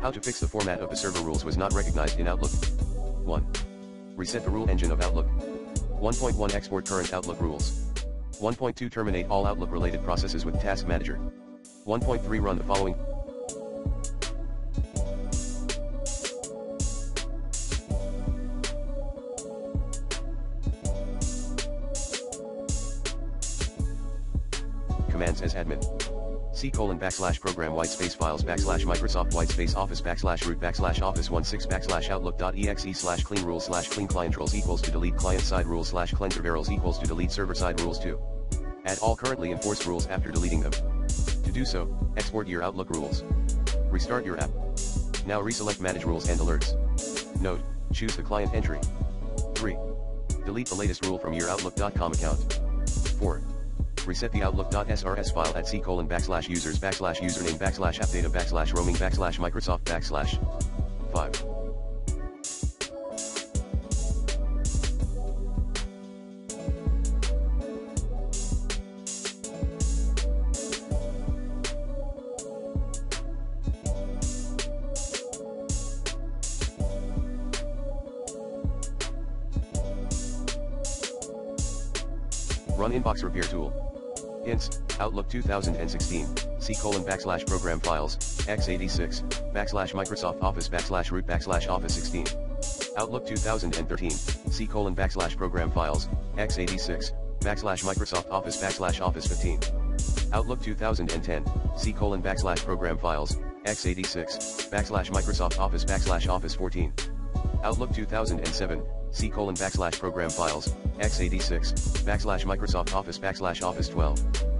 How to fix the format of the server rules was not recognized in Outlook. 1. Reset the rule engine of Outlook. 1.1 Export current Outlook rules. 1.2 Terminate all Outlook related processes with Task Manager. 1.3 Run the following commands as admin. C colon backslash program whitespace files backslash Microsoft whitespace office backslash root backslash office 16 backslash outlook.exe slash clean rules slash clean client rules equals to delete client side rules slash clean server rules equals to delete server side rules 2. Add all currently enforced rules after deleting them. To do so, export your Outlook rules. Restart your app. Now reselect manage rules and alerts. Note, choose the client entry. 3. Delete the latest rule from your Outlook.com account. 4. Reset the Outlook.srs file at c colon backslash users backslash username backslash app data backslash roaming backslash Microsoft backslash 5. Run Inbox Repair Tool. Inst, Outlook 2016, C colon backslash program files, x86, backslash Microsoft Office backslash root backslash Office 16. Outlook 2013, C colon backslash program files, x86, backslash Microsoft Office backslash Office 15. Outlook 2010, C colon backslash program files, x86, backslash Microsoft Office backslash Office 14. Outlook 2007, C colon backslash program files, x86, backslash Microsoft Office backslash Office 12.